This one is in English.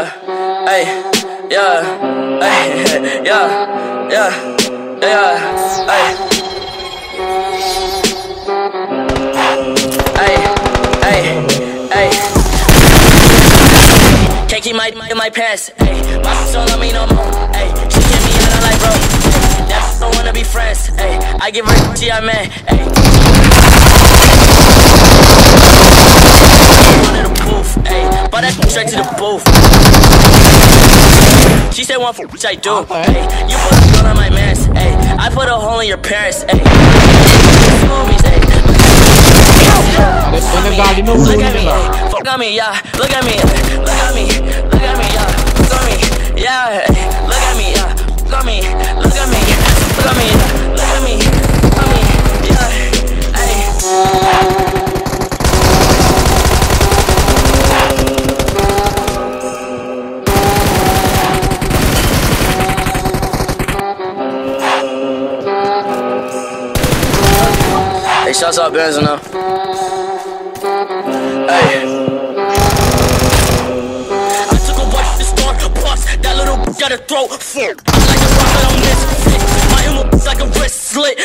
yeah, hey, yeah, hey, yeah, yeah, yeah, hey. Can't keep my in my past. Hey, my bitch don't love me no more. Hey, she get me out of like bro. Never don't wanna be friends. Hey, I give her she I man. Hey. Straight to the booth. She said one for which I do. Hey, you put a gun on my mask. Hey, I put a hole in your parents. Hey, movies. Hey, Ele dali no Look at me, cara. ay, fuck on me, yeah. Look at me, ay, look at me, Hey, shouts out Benz now. Hey. I took a walk to bust that little got a throat. Like a rocket on this like a wrist slit.